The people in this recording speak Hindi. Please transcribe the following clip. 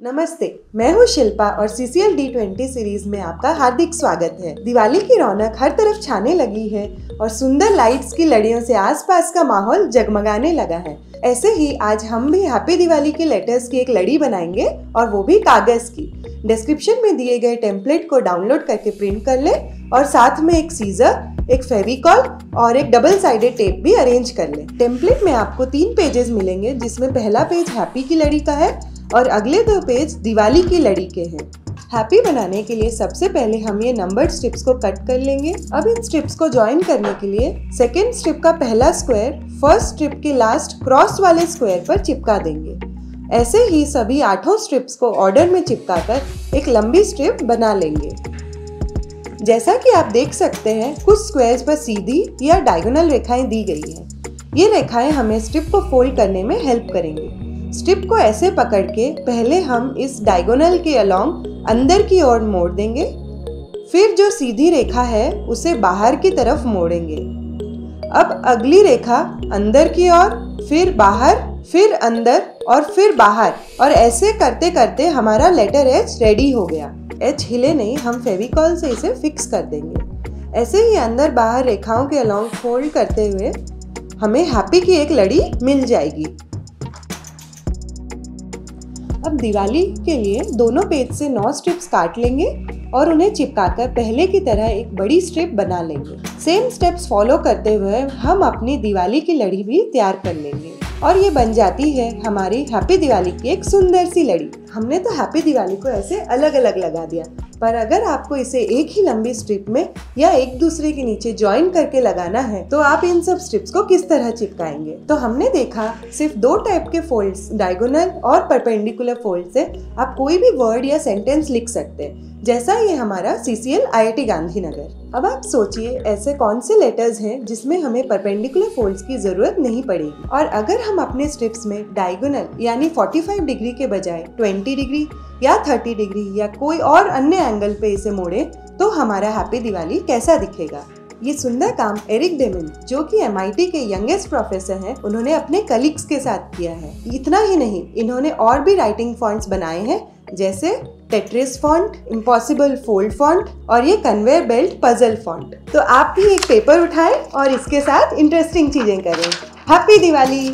नमस्ते, मैं हूँ शिल्पा और C C L D twenty series में आपका हार्दिक स्वागत है। दिवाली की रौनक हर तरफ़ छाने लगी है और सुंदर लाइट्स की लड़ियों से आसपास का माहौल जगमगाने लगा है। ऐसे ही आज हम भी हैप्पी दिवाली के लेटर्स की एक लड़ी बनाएँगे और वो भी कागज़ की। डिस्क्रिप्शन में दिए गए टेम्पलेट को डाउनलोड करके प्रिंट कर ले और साथ में एक सीजर एक फेविकॉल और एक डबल साइडेड टेप भी अरेंज कर ले। टेम्पलेट में आपको तीन पेजेस मिलेंगे, जिसमें पहला पेज हैप्पी की लड़ी का है और अगले दो पेज दिवाली की लड़ी के हैं। हैप्पी बनाने के लिए सबसे पहले हम ये नंबर्ड स्ट्रिप्स को कट कर लेंगे। अब इन स्ट्रिप्स को ज्वाइन करने के लिए सेकेंड स्ट्रिप का पहला स्क्वायर, फ़र्स्ट स्ट्रिप के लास्ट क्रॉस वाले स्क्वायर पर चिपका देंगे। ऐसे ही सभी आठों स्ट्रिप्स को ऑर्डर में चिपकाकर एक लंबी स्ट्रिप बना लेंगे। जैसा कि आप देख सकते हैं, कुछ स्क्वायर्स पर सीधी या डायगोनल रेखाएँ दी गई हैं। ये रेखाएँ हमें स्ट्रिप को फोल्ड करने में हेल्प करेंगे। स्ट्रिप को ऐसे पकड़ के पहले हम इस डायगोनल के अलोंग अंदर की ओर मोड़ देंगे। फिर जो सीधी रेखा है, उसे बाहर की तरफ़ मोड़ेंगे। अब अगली रेखा अंदर की ओर, फिर बाहर, फिर अंदर और फिर बाहर। और ऐसे करते करते हमारा लेटर एच रेडी हो गया। एच हिले नहीं, हम फेविकॉल से इसे फिक्स कर देंगे। ऐसे ही अंदर बाहर रेखाओं के अलोंग फोल्ड करते हुए हमें हैप्पी की एक लड़ी मिल जाएगी। अब दिवाली के लिए दोनों पेज से नौ स्ट्रिप्स काट लेंगे और उन्हें चिपकाकर पहले की तरह एक बड़ी स्ट्रिप बना लेंगे। सेम स्टेप्स फॉलो करते हुए हम अपनी दिवाली की लड़ी भी तैयार कर लेंगे। और ये बन जाती है हमारी हैप्पी दिवाली की एक सुंदर सी लड़ी। हमने तो हैप्पी दिवाली को ऐसे अलग अलग लगा दिया। पर अगर आपको इसे एक ही लंबी स्ट्रिप में या एक दूसरे के नीचे ज्वाइन करके लगाना है तो आप इन सब स्ट्रिप्स को किस तरह चिपकाएँगे? तो हमने देखा, सिर्फ़ दो टाइप के फोल्ड्स डायगोनल और परपेंडिकुलर फोल्ड से आप कोई भी वर्ड या सेंटेंस लिख सकते हैं। जैसा ये हमारा C C L I I T Gandhinagar. अब आप सोचिए, ऐसे कौन से लेटर्स हैं जिसमें हमें परपेंडिकुलर फोल्ड्स की ज़रूरत नहीं पड़ेगी? और अगर हम अपने स्ट्रिप्स में डायगोनल यानी 45 डिग्री के बजाय 20 डिग्री या 30 डिग्री या कोई और अन्य एंगल पे इसे मोड़े तो हमारा हैप्पी दिवाली कैसा दिखेगा? ये सुंदर काम एरिक डेमिन जो कि एमआईटी के यंगेस्ट प्रोफेसर हैं, उन्होंने अपने कलीग्स के साथ किया है। इतना ही नहीं, इन्होंने और भी राइटिंग फॉन्ट्स बनाए हैं, जैसे Tetris font impossible fold font और ये कन्वेयर बेल्ट पजल फॉन्ट तो आप भी एक पेपर उठाएँ और इसके साथ इंटरेस्टिंग चीज़ें करें। हैप्पी दिवाली